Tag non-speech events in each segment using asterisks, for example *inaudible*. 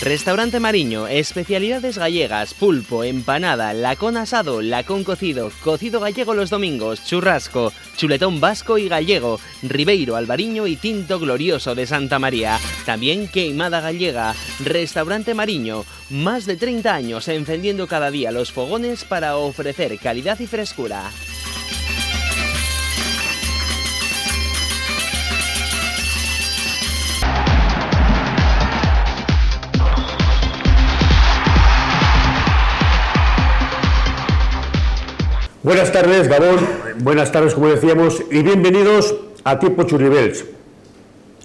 Restaurante Mariño, especialidades gallegas, pulpo, empanada, lacón asado, lacón cocido, cocido gallego los domingos, churrasco, chuletón vasco y gallego, ribeiro, albariño y tinto glorioso de Santa María. También queimada gallega. Restaurante Mariño, más de 30 años encendiendo cada día los fogones para ofrecer calidad y frescura. Buenas tardes, Gabón. Buenas tardes, como decíamos, y bienvenidos a Tiempo Churribels.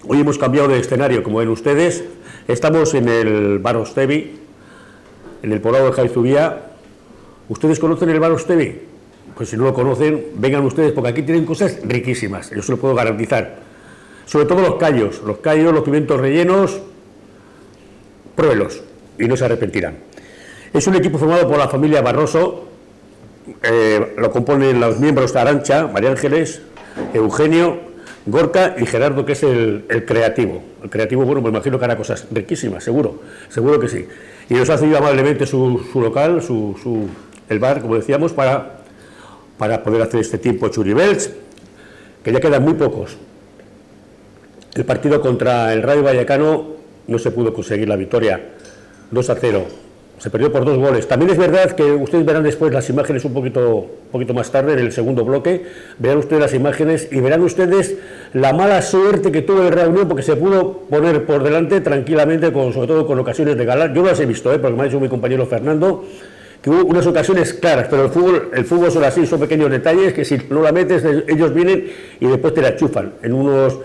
Hoy hemos cambiado de escenario, como ven ustedes. Estamos en el Bar Ostevi, en el poblado de Jaizubía. ¿Ustedes conocen el Bar Ostevi? Pues si no lo conocen, vengan ustedes, porque aquí tienen cosas riquísimas, yo se lo puedo garantizar. Sobre todo los callos, los callos, los pimientos rellenos, pruébelos y no se arrepentirán. Es un equipo formado por la familia Barroso, eh, lo componen los miembros de Arancha, María Ángeles, Eugenio, Gorka y Gerardo, que es el, creativo. El creativo, bueno, me imagino que hará cosas riquísimas, seguro, seguro que sí. Y nos ha cedido amablemente su, local, su, el bar, como decíamos, para, para poder hacer este tiempo Churibels, que ya quedan muy pocos. El partido contra el Rayo Vallecano no se pudo conseguir la victoria, 2 a 0 se perdió por dos goles. También es verdad que ustedes verán después las imágenes un poquito, poquito más tarde, en el segundo bloque, verán ustedes las imágenes y verán ustedes la mala suerte que tuvo el Reunión porque se pudo poner por delante tranquilamente, con, sobre todo con ocasiones de galar. Yo las he visto, ¿eh? porque me ha dicho mi compañero Fernando, que hubo unas ocasiones claras, pero el fútbol, el fútbol son así, son pequeños detalles que si no la metes, ellos vienen y después te la chufan en unos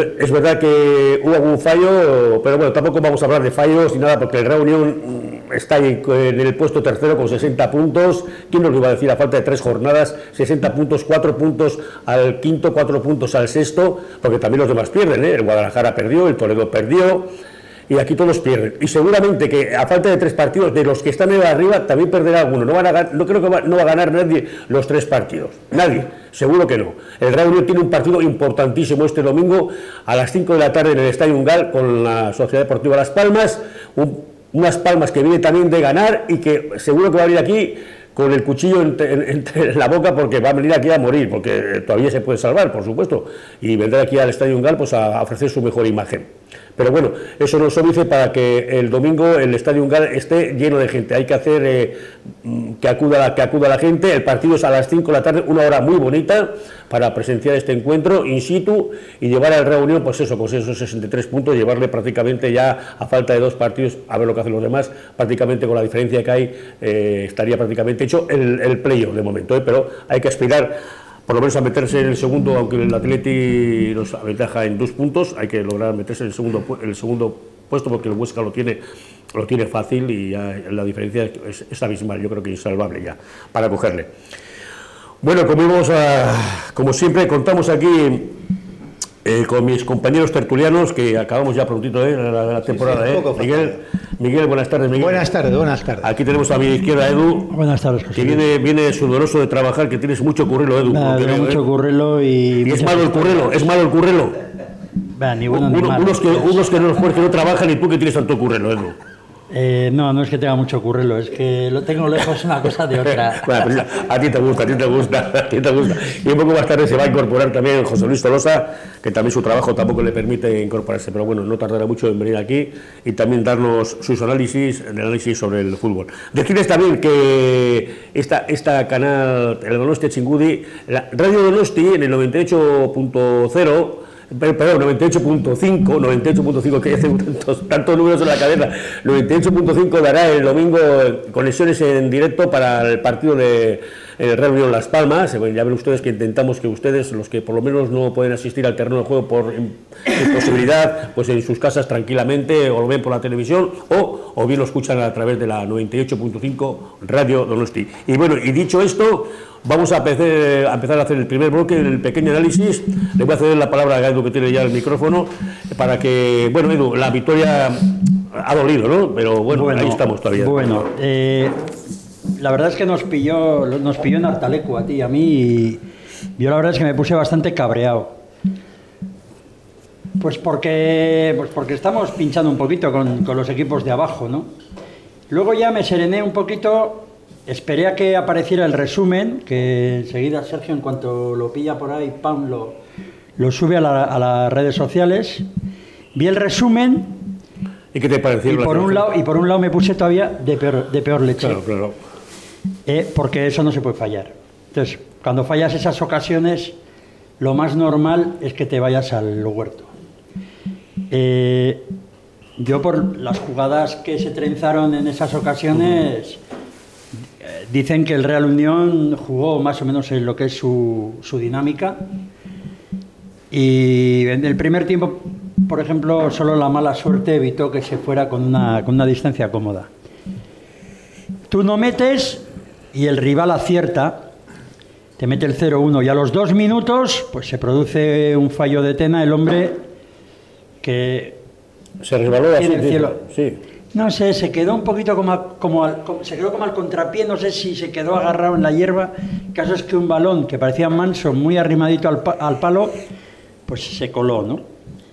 es verdad que hubo algún fallo, pero bueno, tampoco vamos a hablar de fallos ni nada, porque el Reunión mm, está en el puesto tercero con 60 puntos. ¿Quién nos lo iba a decir? A falta de tres jornadas, 60 puntos, 4 puntos al quinto, 4 puntos al sexto, porque también los demás pierden. ¿eh? El Guadalajara perdió, el Toledo perdió y aquí todos pierden. Y seguramente que a falta de tres partidos, de los que están en arriba, también perderá alguno. No, van a, no creo que no va a ganar nadie los tres partidos. Nadie, seguro que no. El Real Unión tiene un partido importantísimo este domingo a las 5 de la tarde en el Estadio Ungal con la Sociedad Deportiva Las Palmas. unas Palmas que viene también de ganar y que seguro que va a venir aquí con el cuchillo entre, *laughs* la boca porque va a venir aquí a morir, porque todavía se puede salvar, por supuesto, y vendrá aquí al Estadio Ungal pues, a ofrecer su mejor imagen. Pero bueno, eso nos obedece para que el domingo el Estadio Ungal esté lleno de gente. Hay que hacer eh, que, acuda la, que acuda la gente. El partido es a las 5 de la tarde, una hora muy bonita para presenciar este encuentro in situ y llevar al reunión, pues eso, pues esos 63 puntos, llevarle prácticamente ya a falta de dos partidos, a ver lo que hacen los demás, prácticamente con la diferencia que hay, eh, estaría prácticamente hecho el, el playoff de momento, ¿eh? pero hay que aspirar por lo menos a meterse en el segundo, aunque el Atleti nos aventaja en dos puntos, hay que lograr meterse en el segundo, el segundo puesto porque el Huesca lo tiene, lo tiene fácil y la diferencia es, es, abismal, yo creo que insalvable ya, para cogerle. Bueno, como, a, como siempre, contamos aquí eh, con mis compañeros tertulianos, que acabamos ya prontito ¿eh? la, temporada. ¿eh? Miguel, Miguel, buenas tardes. Miguel. Buenas tardes, buenas tardes. Aquí tenemos a mi izquierda Edu. Buenas tardes, Que viene, viene sudoroso de trabajar, que tienes mucho currelo, Edu. mucho ¿eh? currelo y... es malo el currelo, es malo el currelo. ni bueno, ni malo. Unos, que, unos que no, que no trabajan y tú que tienes tanto currelo, Edu. Eh, no, no es que tenga mucho currelo, es que lo tengo lejos una cosa de otra. *laughs* bueno, a ti te gusta, a ti te gusta, *laughs* a ti te gusta. Y un poco más tarde se va a incorporar también José Luis Tolosa, que también su trabajo tampoco le permite incorporarse, pero bueno, no tardará mucho en venir aquí y también darnos sus análisis, el análisis sobre el fútbol. Decirles también que esta, esta canal, el Donosti Chingudi, la Radio Donosti en el 98.0 perdón, 98.5, 98.5, que hace tantos, tantos, números en la cadena, 98.5 dará el domingo conexiones en directo para el partido de el Real Unión Las Palmas. Ya ven ustedes que intentamos que ustedes, los que por lo menos no pueden asistir al terreno de juego por imposibilidad, pues en sus casas tranquilamente o lo ven por la televisión o, o bien lo escuchan a través de la 98.5 Radio Donosti. Y bueno, y dicho esto, Vamos a empezar, a empezar a hacer el primer bloque, el pequeño análisis. Le voy a ceder la palabra a Edu, que tiene ya el micrófono, para que, bueno, Edu, la victoria ha dolido, ¿no? Pero bueno, ahí estamos todavía. Bueno, eh, la verdad es que nos pilló, nos pilló en Artaleco a ti y a mí, y yo la verdad es que me puse bastante cabreado. Pues porque, pues porque estamos pinchando un poquito con, con los equipos de abajo, ¿no? Luego ya me serené un poquito, esperé a que apareciera el resumen, que enseguida Sergio, en cuanto lo pilla por ahí, pam, lo, lo sube a, la- a las redes sociales. Vi el resumen ¿Y qué te pareció? y por, un lado, y por un lado me puse todavía de peor, de peor leche. Claro, claro. Eh, porque eso no se puede fallar. Entonces, cuando fallas esas ocasiones, lo más normal es que te vayas al huerto. Eh, yo por las jugadas que se trenzaron en esas ocasiones, eh, dicen que el Real Unión jugó más o menos en lo que es su, su dinámica. Y en el primer tiempo, por ejemplo, solo la mala suerte evitó que se fuera con una, con una distancia cómoda. Tú no metes y el rival acierta, te mete el 0-1 y a los dos minutos pues se produce un fallo de Tena, el hombre que Se resbaló. Tiene el cielo. Sí. No sé, se quedó un poquito como, a- como, al, como- se quedó como al contrapié, no sé si se quedó agarrado en la hierba. El caso es que un balón que parecía manso, muy arrimadito al, pa- al palo, pues se coló, ¿no?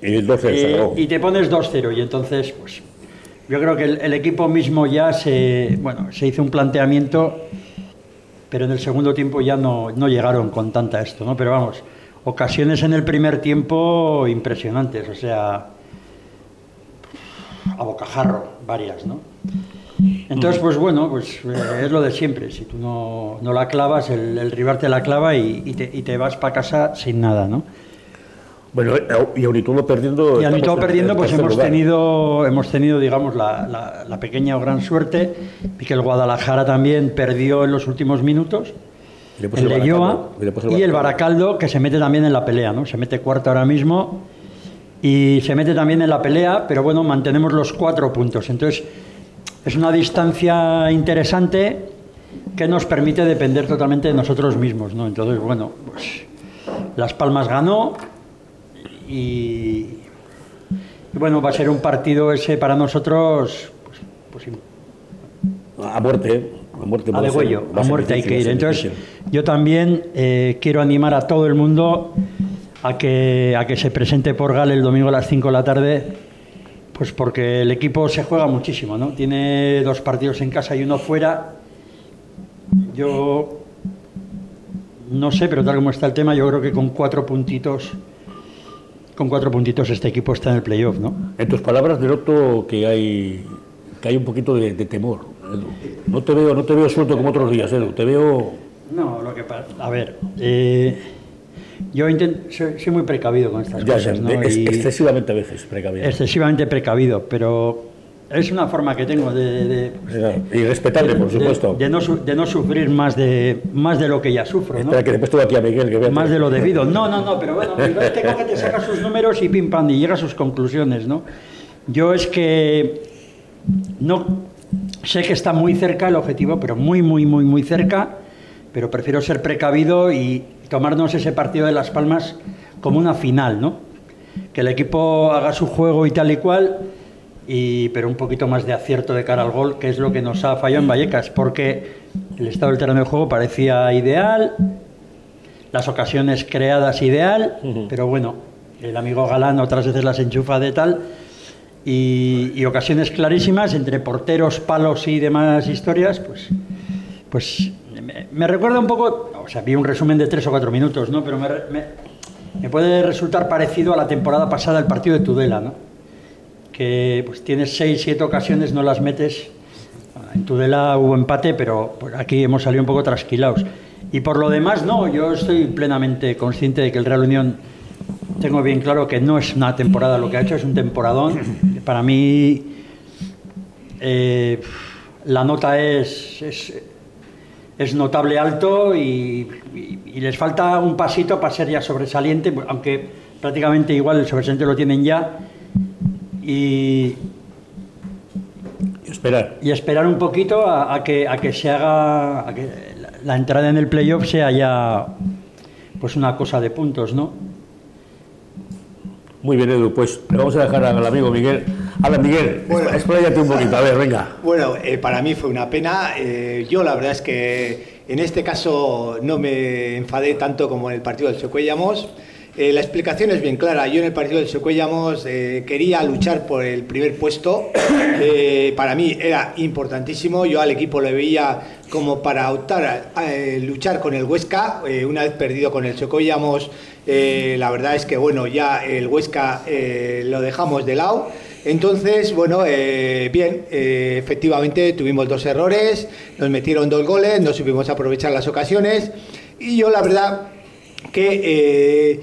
Y el 12 se Eh, y te pones 2-0 y entonces, pues yo creo que el, el equipo mismo ya se, bueno, se hizo un planteamiento, pero en el segundo tiempo ya no, no llegaron con tanta esto, ¿no? Pero vamos, ocasiones en el primer tiempo impresionantes, o sea, a bocajarro, varias, ¿no? Entonces, pues bueno, pues eh, es lo de siempre. Si tú no, no la clavas, el, el rival te la clava y, y te, y te vas para casa sin nada, ¿no? Bueno, eh, y todo perdiendo. Y en- perdiendo, en pues hemos lugar. tenido, hemos tenido, digamos, la, la- la pequeña o gran suerte de que el Guadalajara también perdió en los últimos minutos. El el de Yoa Baracaldo, y el. Baracaldo, que se mete también en la pelea, ¿no? Se mete cuarto ahora mismo y se mete también en la pelea, pero bueno, mantenemos los cuatro puntos. Entonces, es una distancia interesante que nos permite depender totalmente de nosotros mismos, ¿no? Entonces, bueno, pues Las Palmas ganó y, y bueno, va a ser un partido ese para nosotros, pues, pues A muerte, a muerte. a de huello, a muerte hay que ir. Entonces, yo también eh, quiero animar a todo el mundo a que, a que se presente por Gal el domingo a las 5 de la tarde, pues porque el equipo se juega muchísimo, ¿no? Tiene dos partidos en casa y uno fuera. Yo no sé, pero tal como está el tema, yo creo que con cuatro puntitos, con cuatro puntitos este equipo está en el playoff, ¿no? En tus palabras denoto que hay, que hay un poquito de, de temor. Edu. No te veo, no te veo suelto como otros días, Edu. Te veo. No, lo que pasa. A ver, eh, yo intento, soy, soy muy precavido con estas Ya, cosas, ¿no? Y excesivamente a veces precavido. excesivamente precavido, pero es una forma que tengo de, de- Claro, Y respetable, por de- supuesto. de no, su- de no sufrir más de, más de lo que ya sufro, ¿no? Espera, que después tengo aquí a Miguel. Que vea Más de lo debido. No, no, no, pero bueno, Miguel tengo que te saca sus números y pim pam y llega a sus conclusiones, ¿no? Yo es que no sé que está muy cerca el objetivo, pero muy, muy, muy, muy cerca, pero prefiero ser precavido y tomarnos ese partido de Las Palmas como una final, ¿no? Que el equipo haga su juego y tal y cual, y, pero un poquito más de acierto de cara al gol, que es lo que nos ha fallado en Vallecas, porque el estado del terreno de juego parecía ideal, las ocasiones creadas ideal, pero bueno, el amigo Galán otras veces las enchufa de tal, y, y ocasiones clarísimas entre porteros, palos y demás historias, pues, pues me, recuerda un poco, o sea, vi un resumen de tres o cuatro minutos, ¿no? Pero me, me- puede resultar parecido a la temporada pasada el partido de Tudela, ¿no? Que pues tienes seis, siete ocasiones, no las metes. En Tudela hubo empate, pero pues, aquí hemos salido un poco trasquilados. Y por lo demás, no, yo estoy plenamente consciente de que el Real Unión tengo bien claro que no es una temporada lo que ha hecho, es un temporadón. Para mí, eh, la nota es, es notable alto y, y- y les falta un pasito para ser ya sobresaliente, aunque prácticamente igual el sobresaliente lo tienen ya. Y, Esperar. y esperar un poquito a, a que, a que se haga, a que la, la entrada en el playoff sea ya pues una cosa de puntos, ¿no? Muy bien, Edu. Pues le vamos a dejar al amigo Miguel. Hola, Miguel. Bueno. expláyate un poquito. A ver, venga. Bueno, eh, para mí fue una pena. Eh, yo la verdad es que en este caso no me enfadé tanto como en el partido del Secuellamos. Eh, la explicación es bien clara. Yo en el partido del Socuellamos eh, quería luchar por el primer puesto. *coughs* Eh, para mí era importantísimo. Yo al equipo le veía como para optar a, eh, luchar con el Huesca. Eh, una vez perdido con el Socuellamos, eh, la verdad es que bueno, ya el Huesca eh, lo dejamos de lado. Entonces, bueno, eh, bien, eh, efectivamente tuvimos dos errores, nos metieron dos goles, no supimos aprovechar las ocasiones y yo la verdad que eh,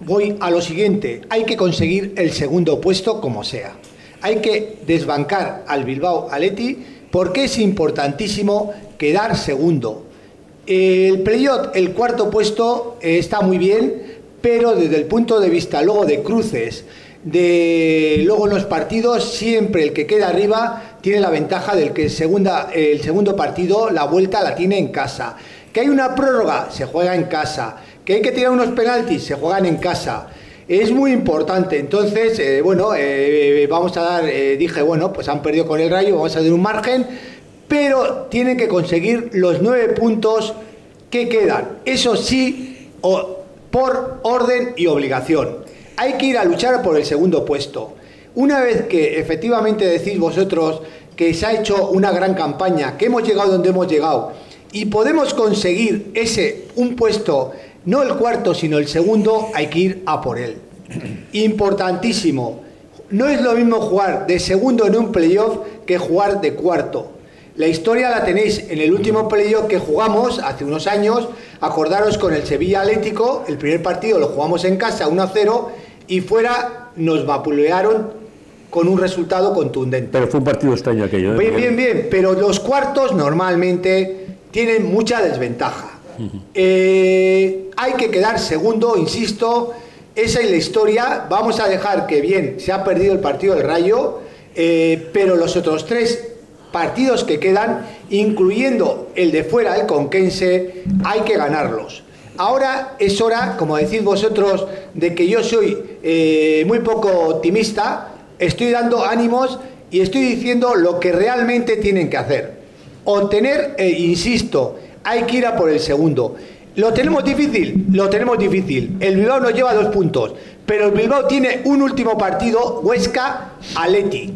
voy a lo siguiente, hay que conseguir el segundo puesto como sea. Hay que desbancar al Bilbao Aleti porque es importantísimo quedar segundo. El playoff, el cuarto puesto, está muy bien, pero desde el punto de vista luego de cruces, de luego en los partidos, siempre el que queda arriba tiene la ventaja del que segunda, el segundo partido, la vuelta la tiene en casa. Que hay una prórroga, se juega en casa. Que hay que tirar unos penaltis, se juegan en casa. Es muy importante. Entonces, eh, bueno, eh, vamos a dar, eh, dije, bueno, pues han perdido con el Rayo, vamos a dar un margen, pero tienen que conseguir los nueve puntos que quedan. Eso sí, por orden y obligación. Hay que ir a luchar por el segundo puesto. Una vez que efectivamente decís vosotros que se ha hecho una gran campaña, que hemos llegado donde hemos llegado y podemos conseguir ese un puesto, no el cuarto, sino el segundo, hay que ir a por él. *clears throat* Importantísimo. No es lo mismo jugar de segundo en un playoff que jugar de cuarto. La historia la tenéis en el último playoff que jugamos hace unos años. Acordaros con el Sevilla Atlético, el primer partido lo jugamos en casa 1-0 y fuera nos vapulearon con un resultado contundente. Pero fue un partido extraño aquello. ¿eh? Bien, bien, bien, pero los cuartos normalmente tienen mucha desventaja. Eh, hay que quedar segundo, insisto, esa es la historia. Vamos a dejar que bien, se ha perdido el partido del Rayo, eh, pero los otros tres partidos que quedan, incluyendo el de fuera, el Conquense, hay que ganarlos. Ahora es hora, como decís vosotros, de que yo soy eh, muy poco optimista, estoy dando ánimos y estoy diciendo lo que realmente tienen que hacer. Obtener, eh, insisto, hay que ir a por el segundo. ¿Lo tenemos difícil? Lo tenemos difícil. El Bilbao nos lleva dos puntos, pero el Bilbao tiene un último partido, Huesca-Aleti.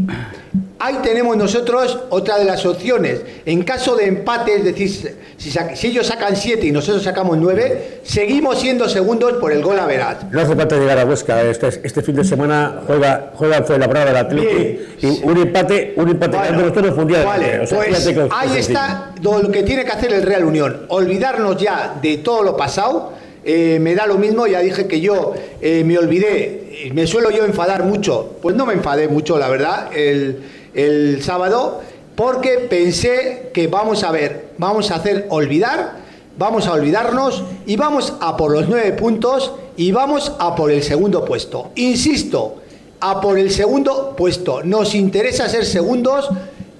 Ahí tenemos nosotros otra de las opciones. En caso de empate, es decir, si, ellos sacan 7 y nosotros sacamos 9, seguimos siendo segundos por el gol a veraz. No hace falta llegar a Huesca. Este, este fin de semana juega, juega en Fuenlabrada el Atlético. Bien. Y un empate, un empate Bueno, mundiales. vale, O sea, pues que- ahí está lo que tiene que hacer el Real Unión. Olvidarnos ya de todo lo pasado. Eh, me da lo mismo, ya dije que yo eh, me olvidé, eh, me suelo yo enfadar mucho. Pues no me enfadé mucho, la verdad, el, el sábado, porque pensé que vamos a ver, vamos a hacer olvidar, vamos a olvidarnos y vamos a por los nueve puntos y vamos a por el segundo puesto. Insisto, a por el segundo puesto. Nos interesa ser segundos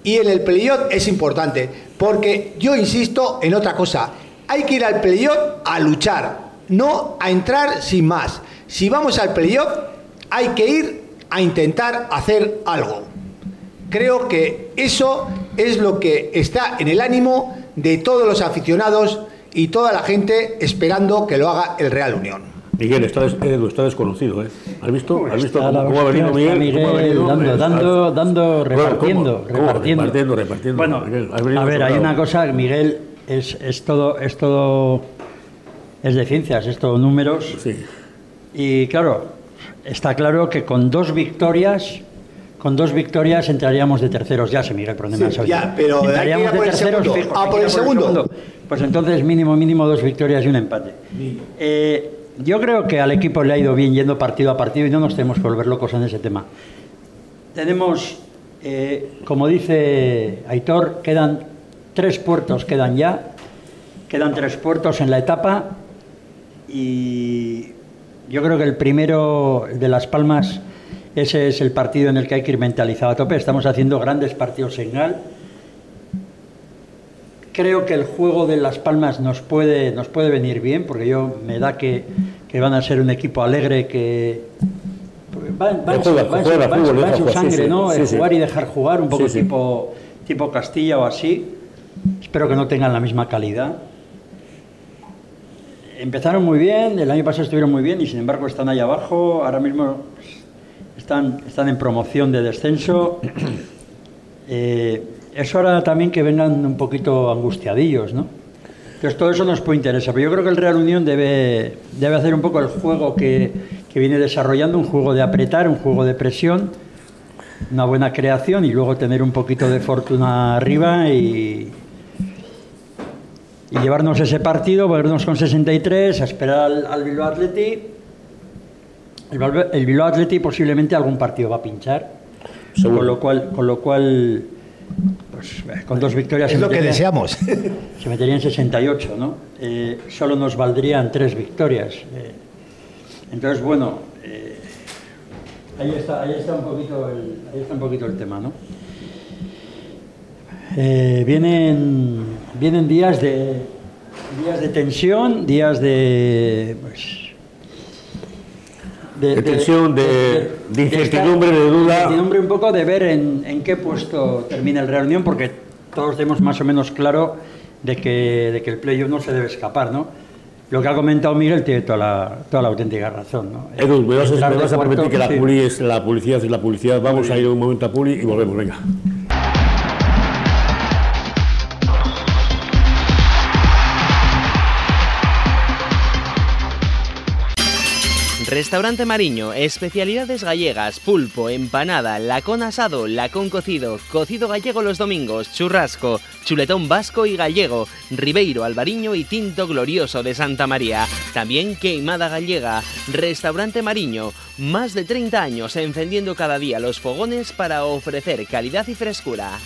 y en el playoff es importante, porque yo insisto en otra cosa, hay que ir al playoff a luchar, no a entrar sin más. Si vamos al playoff, hay que ir a intentar hacer algo. Creo que eso es lo que está en el ánimo de todos los aficionados y toda la gente esperando que lo haga el Real Unión. Miguel, está, des- Edu, está desconocido, ¿eh? ¿Has visto, ¿Has visto cómo, cómo ha venido está Miguel? ¿Cómo ha Miguel venido? dando, dando, dando, repartiendo, ¿Cómo? repartiendo. Repartiendo, repartiendo. Bueno, Miguel, a ver, hay una cosa, Miguel es, es todo, es todo, es de ciencias, es todo números. Sí. Y claro, está claro que con dos victorias, con dos victorias entraríamos de terceros ya, se Miguel, problema Sí, ya, pero entraríamos de por el terceros segundo. fijo, A hay por el segundo. Pues entonces mínimo, mínimo dos victorias y un empate. Eh, yo creo que al equipo le ha ido bien yendo partido a partido y no nos tenemos que volver locos en ese tema. Tenemos, eh, como dice Aitor, quedan tres puertos, quedan ya, quedan tres puertos en la etapa y yo creo que el primero el de Las Palmas, ese es el partido en el que hay que ir mentalizado a tope. Estamos haciendo grandes partidos en GAL. Creo que el juego de Las Palmas nos puede, nos puede venir bien, porque yo me da que, que van a ser un equipo alegre que va, va en Que su- juega, juega sangre, sí, ¿no? sí, El sí. jugar y dejar jugar, un poco tipo, tipo Castilla o así. Espero que no tengan la misma calidad. empezaron muy bien, el año pasado estuvieron muy bien y sin embargo están ahí abajo. Ahora mismo están, están en promoción de descenso. *coughs* Eh, es hora también que vengan un poquito angustiadillos, ¿no? Entonces todo eso nos puede interesar. Pero yo creo que el Real Unión debe, debe hacer un poco el juego que, que viene desarrollando, un juego de apretar, un juego de presión, una buena creación y luego tener un poquito de fortuna arriba y, y llevarnos ese partido, volvernos con 63, a esperar al, al Bilbao Atleti. El, Bilbao- el Bilbao Atleti posiblemente algún partido va a pinchar, Seguro. con lo cual, con lo cual pues, eh, con dos victorias Es se lo que deseamos. *laughs* se metería en 68, ¿no? Eh, solo nos valdrían tres victorias. eh. entonces, bueno, eh, ahí, está, ahí, está un poquito el, ahí está un poquito el tema, ¿no? Vienen, vienen días de días de tensión, días de pues, De tensión, de- de incertidumbre, de duda. incertidumbre un poco de ver en, en qué puesto termina el Real Unión, porque todos tenemos más o menos claro de que, de que el playoff no se debe escapar, ¿no? Lo que ha comentado Miguel tiene toda la, toda la auténtica razón, ¿no? Edu, me vas a, me de vas a cuarto, permitir que la, sí. puli es la publicidad es la publicidad. Vamos a ir un momento a Puli y volvemos, venga. Restaurante Mariño, especialidades gallegas, pulpo, empanada, lacón asado, lacón cocido, cocido gallego los domingos, churrasco, chuletón vasco y gallego, ribeiro, albariño y tinto glorioso de Santa María. También queimada gallega. Restaurante Mariño, más de 30 años encendiendo cada día los fogones para ofrecer calidad y frescura.